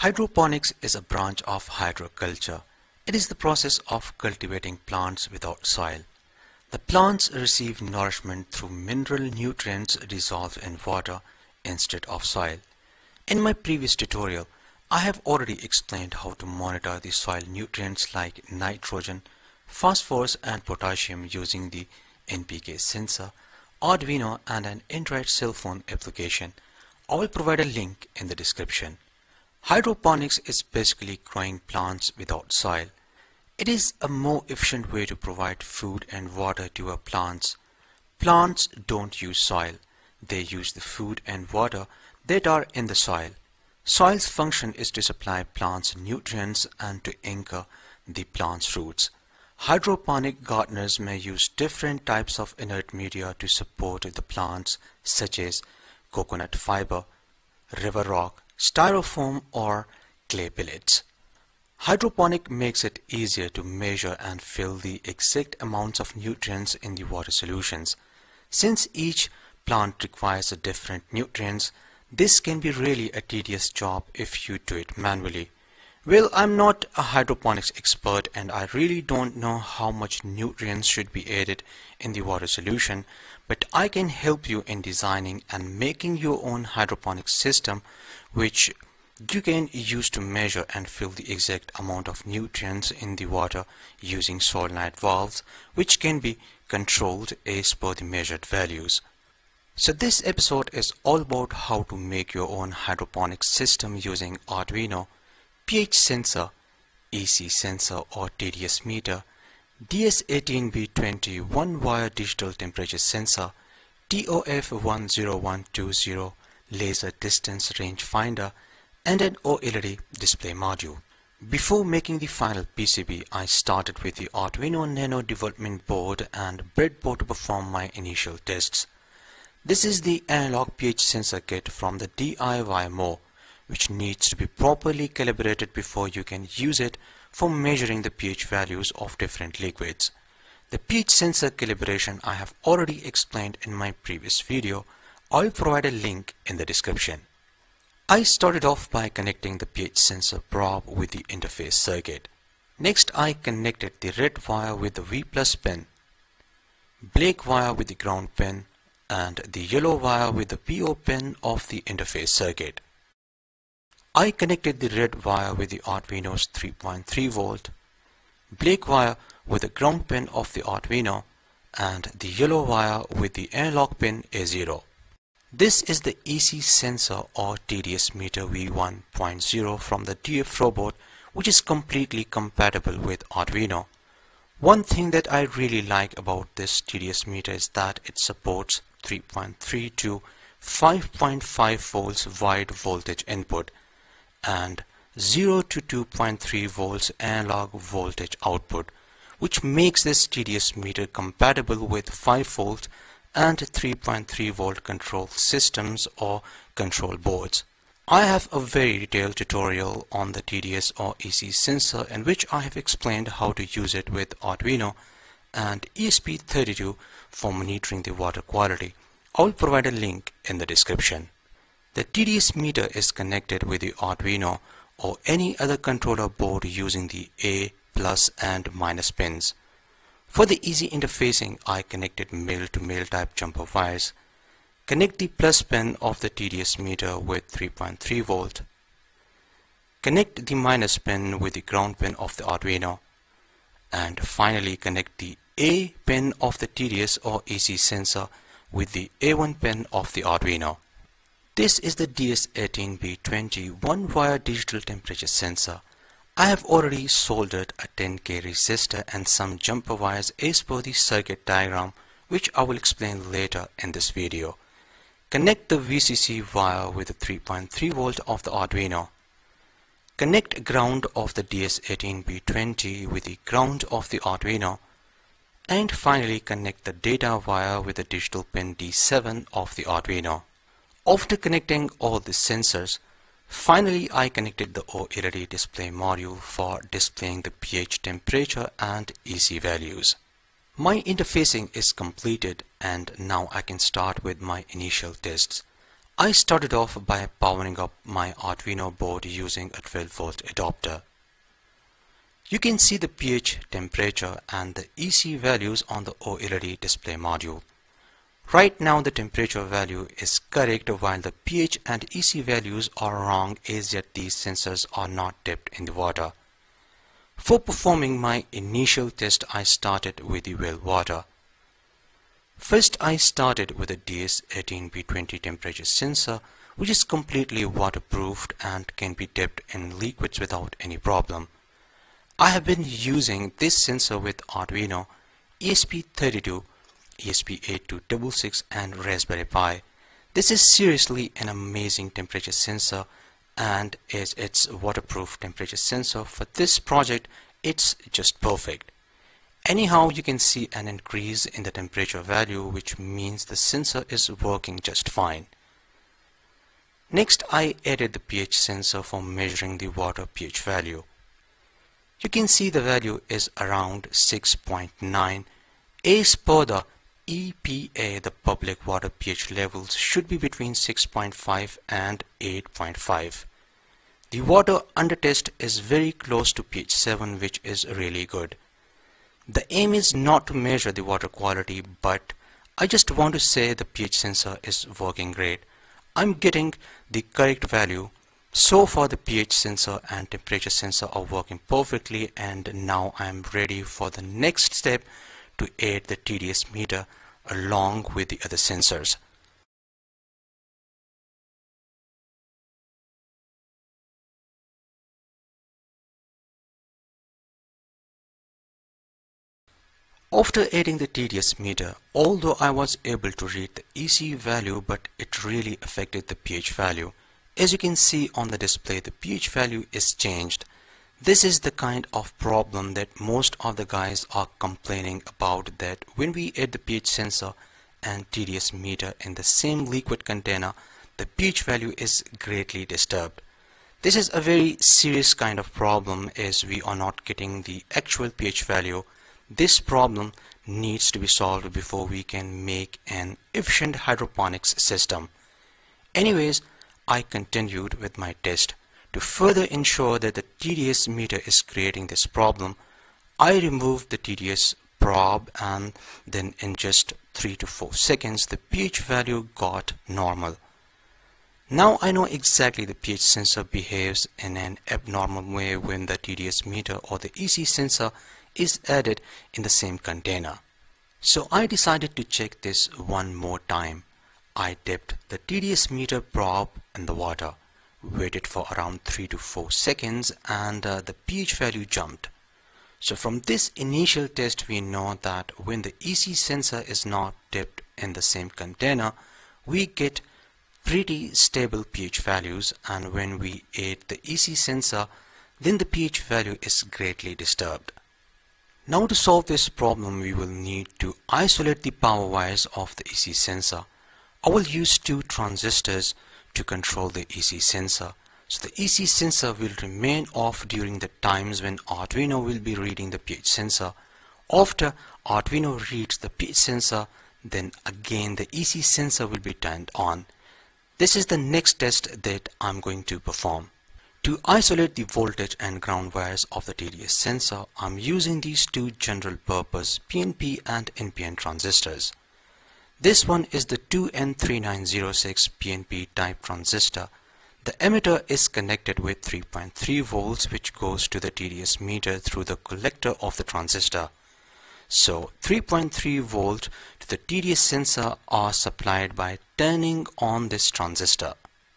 Hydroponics is a branch of hydroculture. It is the process of cultivating plants without soil. The plants receive nourishment through mineral nutrients dissolved in water instead of soil. In my previous tutorial, I have already explained how to monitor the soil nutrients like nitrogen, phosphorus and potassium using the NPK sensor, Arduino and an Android cell phone application. I will provide a link in the description. Hydroponics is basically growing plants without soil. It is a more efficient way to provide food and water to our plants. Plants don't use soil. They use the food and water that are in the soil. Soil's function is to supply plants nutrients and to anchor the plant's roots. Hydroponic gardeners may use different types of inert media to support the plants such as coconut fiber, river rock, styrofoam or clay pellets. Hydroponic makes it easier to measure and fill the exact amounts of nutrients in the water solutions. Since each plant requires a different nutrients, this can be really a tedious job if you do it manually. Well, I'm not a hydroponics expert and I really don't know how much nutrients should be added in the water solution, but I can help you in designing and making your own hydroponics system which you can use to measure and fill the exact amount of nutrients in the water using solenoid valves which can be controlled as per the measured values. So this episode is all about how to make your own hydroponic system using Arduino, pH sensor, EC sensor or TDS meter, DS18B20 one-wire digital temperature sensor, TOF10120 laser distance range finder and an OLED display module. Before making the final PCB, I started with the Arduino Nano development board and breadboard to perform my initial tests. This is the analog pH sensor kit from the DIYmore, which needs to be properly calibrated before you can use it for measuring the pH values of different liquids. The pH sensor calibration I have already explained in my previous video I'll provide a link in the description. I started off by connecting the pH sensor probe with the interface circuit. Next I connected the red wire with the V plus pin, black wire with the ground pin and the yellow wire with the PO pin of the interface circuit. I connected the red wire with the Arduino's 3.3 volt, black wire with the ground pin of the Arduino and the yellow wire with the analog pin A0. This is the EC sensor or TDS meter V1.0 from the DFRobot which is completely compatible with Arduino. One thing that I really like about this TDS meter is that it supports 3.3 to 5.5 volts wide voltage input and 0 to 2.3 volts analog voltage output which makes this TDS meter compatible with 5 volt and 3.3 volt control systems or control boards. I have a very detailed tutorial on the TDS or EC sensor in which I have explained how to use it with Arduino and ESP32 for monitoring the water quality. I will provide a link in the description. The TDS meter is connected with the Arduino or any other controller board using the A, plus and minus pins. For the easy interfacing, I connected male-to-male -male type jumper wires. Connect the plus pin of the TDS meter with 3.3 volt. Connect the minus pin with the ground pin of the Arduino. And finally connect the A pin of the TDS or EC sensor with the A1 pin of the Arduino. This is the DS18B20 one-wire digital temperature sensor. I have already soldered a 10k resistor and some jumper wires as per the circuit diagram which I will explain later in this video. Connect the VCC wire with the 3.3 volt of the Arduino. Connect ground of the DS18B20 with the ground of the Arduino. And finally connect the data wire with the digital pin D7 of the Arduino. After connecting all the sensors, Finally, I connected the OLED display module for displaying the pH temperature and EC values. My interfacing is completed and now I can start with my initial tests. I started off by powering up my Arduino board using a 12 volt adapter. You can see the pH, temperature and the EC values on the OLED display module. Right now the temperature value is correct while the pH and EC values are wrong as yet these sensors are not dipped in the water. For performing my initial test I started with the well water. First I started with a DS18B20 temperature sensor which is completely waterproofed and can be dipped in liquids without any problem. I have been using this sensor with Arduino, ESP32, ESP8266 and Raspberry Pi. This is seriously an amazing temperature sensor and as its waterproof temperature sensor for this project it's just perfect. Anyhow, you can see an increase in the temperature value which means the sensor is working just fine. Next, I added the pH sensor for measuring the water pH value. You can see the value is around 6.9. As per the EPA, the public water pH levels should be between 6.5 and 8.5. The water under test is very close to pH 7 which is really good. The aim is not to measure the water quality, but I just want to say the pH sensor is working great. I'm getting the correct value. So far the pH sensor and temperature sensor are working perfectly and now I'm ready for the next step to add the TDS meter along with the other sensors. After adding the TDS meter, although I was able to read the EC value but it really affected the pH value. As you can see on the display the pH value is changed. This is the kind of problem that most of the guys are complaining about that when we add the pH sensor and TDS meter in the same liquid container the pH value is greatly disturbed. This is a very serious kind of problem as we are not getting the actual pH value this problem needs to be solved before we can make an efficient hydroponics system. Anyways, I continued with my test. To further ensure that the TDS meter is creating this problem, I removed the TDS probe and then in just 3 to 4 seconds the pH value got normal. Now I know exactly the pH sensor behaves in an abnormal way when the TDS meter or the EC sensor is added in the same container. So I decided to check this one more time. I dipped the TDS meter probe in the water, waited for around 3 to 4 seconds and uh, the pH value jumped. So from this initial test we know that when the EC sensor is not dipped in the same container, we get pretty stable pH values and when we add the EC sensor, then the pH value is greatly disturbed. Now to solve this problem we will need to isolate the power wires of the EC sensor. I will use two transistors to control the EC sensor. So the EC sensor will remain off during the times when Arduino will be reading the pH sensor. After Arduino reads the pH sensor, then again the EC sensor will be turned on. This is the next test that I'm going to perform. To isolate the voltage and ground wires of the TDS sensor, I'm using these two general purpose PNP and NPN transistors. This one is the 2N3906 PNP type transistor. The emitter is connected with 3.3 volts which goes to the TDS meter through the collector of the transistor. So 3.3 volt to the TDS sensor are supplied by turning on this transistor.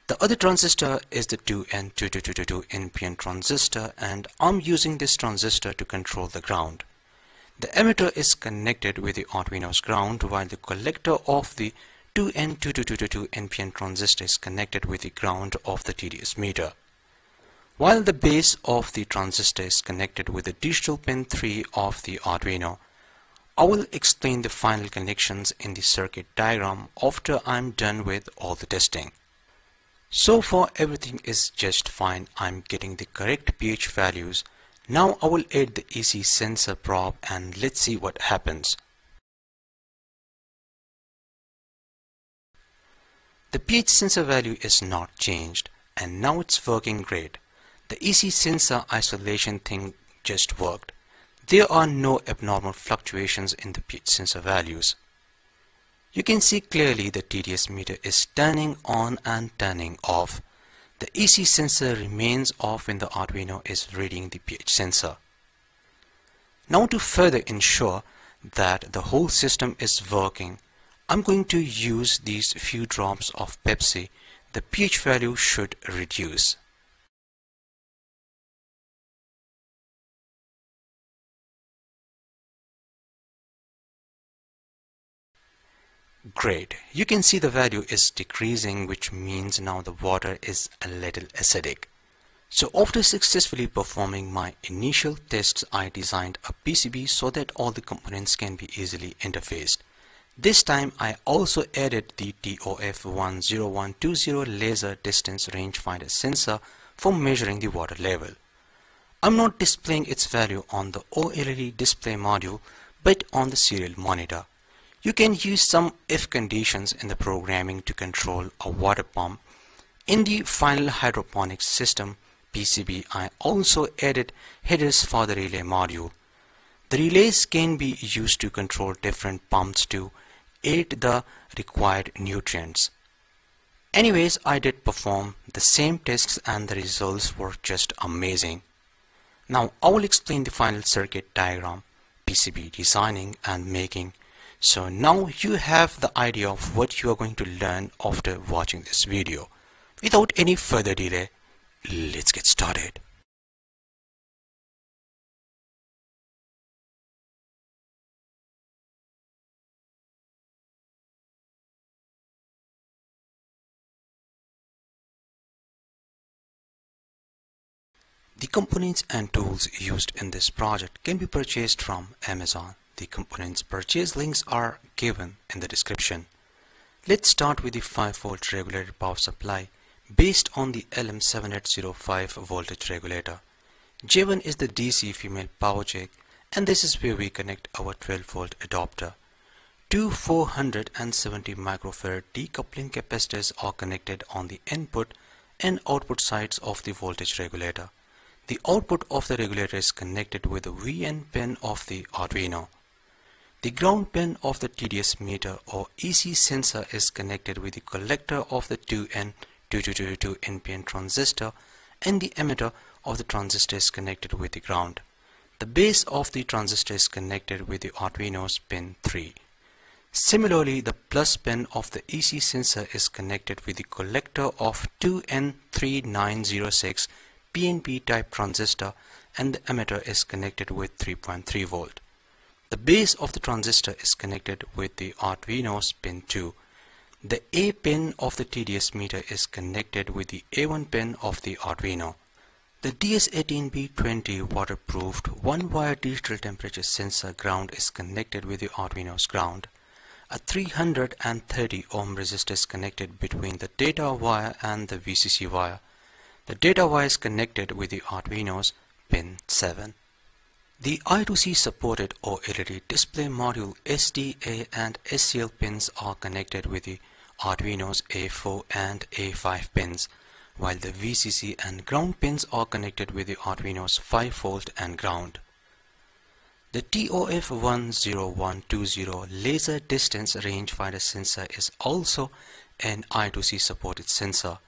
The other transistor is the 2N2222 NPN transistor and I'm using this transistor to control the ground. The emitter is connected with the Arduino's ground while the collector of the 2N2222 NPN transistor is connected with the ground of the TDS meter. While the base of the transistor is connected with the digital pin 3 of the Arduino, I will explain the final connections in the circuit diagram after I'm done with all the testing. So far everything is just fine. I'm getting the correct pH values. Now I will add the EC sensor probe and let's see what happens. The pH sensor value is not changed and now it's working great. The EC sensor isolation thing just worked. There are no abnormal fluctuations in the pH sensor values. You can see clearly the TDS meter is turning on and turning off. The EC sensor remains off when the Arduino is reading the pH sensor. Now to further ensure that the whole system is working, I'm going to use these few drops of Pepsi. The pH value should reduce. Great. You can see the value is decreasing which means now the water is a little acidic. So after successfully performing my initial tests I designed a PCB so that all the components can be easily interfaced. This time I also added the TOF10120 laser distance rangefinder sensor for measuring the water level. I'm not displaying its value on the OLED display module but on the serial monitor. You can use some if conditions in the programming to control a water pump. In the final hydroponics system PCB I also added headers for the relay module. The relays can be used to control different pumps to aid the required nutrients. Anyways, I did perform the same tests and the results were just amazing. Now I will explain the final circuit diagram, PCB designing and making so now you have the idea of what you are going to learn after watching this video. Without any further delay, let's get started. The components and tools used in this project can be purchased from Amazon. The components purchase links are given in the description. Let's start with the 5 volt regulated power supply based on the LM7805 voltage regulator. J1 is the DC female power jack and this is where we connect our 12 volt adapter. Two 470 microfarad decoupling capacitors are connected on the input and output sides of the voltage regulator. The output of the regulator is connected with the VIN pin of the Arduino. The ground pin of the TDS meter or EC sensor is connected with the collector of the 2N2222 NPN transistor and the emitter of the transistor is connected with the ground. The base of the transistor is connected with the Arduino's pin 3. Similarly, the plus pin of the EC sensor is connected with the collector of 2N3906 PNP type transistor and the emitter is connected with 3.3 volt. The base of the transistor is connected with the Arduino's pin 2. The A pin of the TDS meter is connected with the A1 pin of the Arduino. The DS18B20 waterproofed one-wire digital temperature sensor ground is connected with the Arduino's ground. A 330 ohm resistor is connected between the data wire and the VCC wire. The data wire is connected with the Arduino's pin 7. The I2C supported OLED display module SDA and SCL pins are connected with the Arduino's A4 and A5 pins, while the VCC and ground pins are connected with the Arduino's 5 volt and ground. The TOF10120 laser distance rangefinder sensor is also an I2C supported sensor.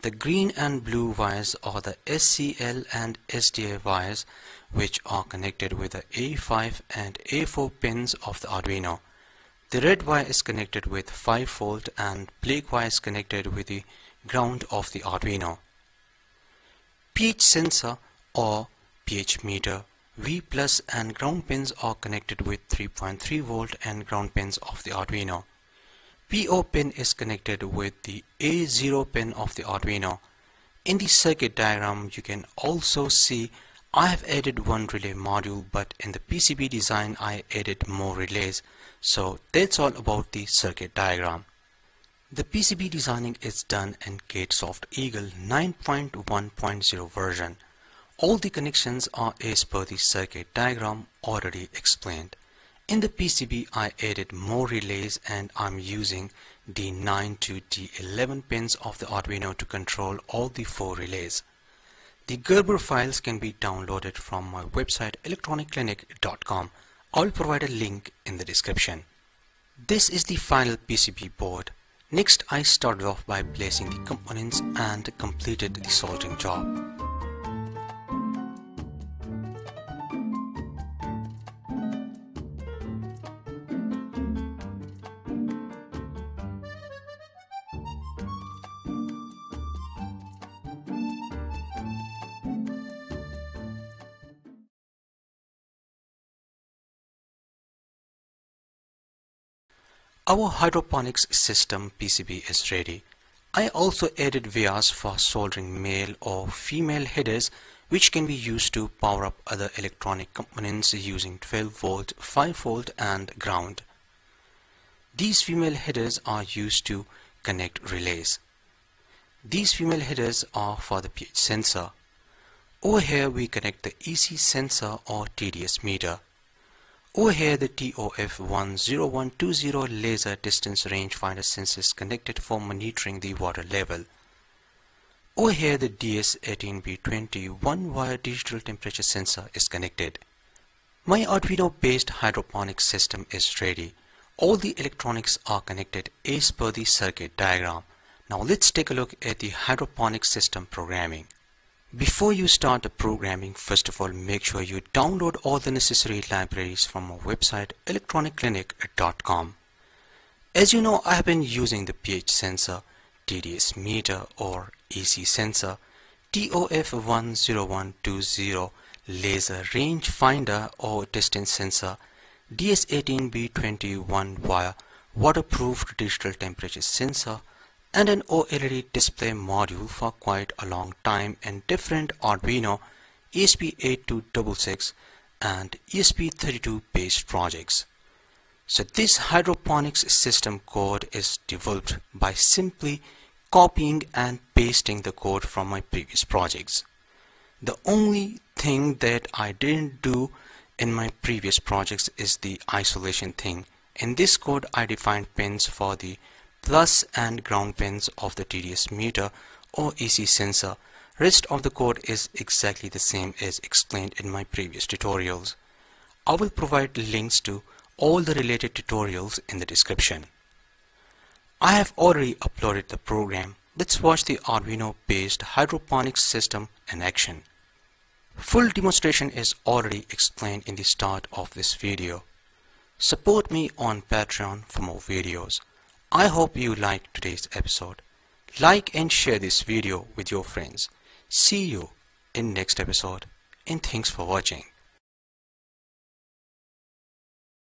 The green and blue wires are the SCL and SDA wires which are connected with the A5 and A4 pins of the Arduino. The red wire is connected with 5 volt and black wire is connected with the ground of the Arduino. pH sensor or pH meter V plus and ground pins are connected with 3.3 volt and ground pins of the Arduino. PO pin is connected with the A0 pin of the Arduino. In the circuit diagram you can also see I have added one relay module but in the PCB design I added more relays so that's all about the circuit diagram. The PCB designing is done in CadSoft Eagle 9.1.0 version. All the connections are as per the circuit diagram already explained. In the PCB I added more relays and I'm using D9 to D11 pins of the Arduino to control all the four relays. The Gerber files can be downloaded from my website electroniclinic.com. I'll provide a link in the description. This is the final PCB board. Next I started off by placing the components and completed the soldering job. Our hydroponics system PCB is ready. I also added vias for soldering male or female headers which can be used to power up other electronic components using 12 volt, 5 volt and ground. These female headers are used to connect relays. These female headers are for the pH sensor. Over here we connect the EC sensor or TDS meter. Over here the TOF10120 laser distance rangefinder sensor is connected for monitoring the water level. Over here the DS18B20 one-wire digital temperature sensor is connected. My Arduino based hydroponic system is ready. All the electronics are connected as per the circuit diagram. Now let's take a look at the hydroponic system programming. Before you start the programming, first of all, make sure you download all the necessary libraries from our website electroniclinic.com. As you know, I have been using the pH sensor, TDS meter or EC sensor, TOF10120 laser range finder or distance sensor, DS18B20 one-wire waterproof digital temperature sensor, and an OLED display module for quite a long time in different Arduino ESP8266 and ESP32 based projects. So this hydroponics system code is developed by simply copying and pasting the code from my previous projects. The only thing that I didn't do in my previous projects is the isolation thing. In this code I defined pins for the plus and ground pins of the TDS meter or EC sensor. Rest of the code is exactly the same as explained in my previous tutorials. I will provide links to all the related tutorials in the description. I have already uploaded the program. Let's watch the Arduino based hydroponics system in action. Full demonstration is already explained in the start of this video. Support me on Patreon for more videos. I hope you liked today's episode. Like and share this video with your friends. See you in next episode and thanks for watching.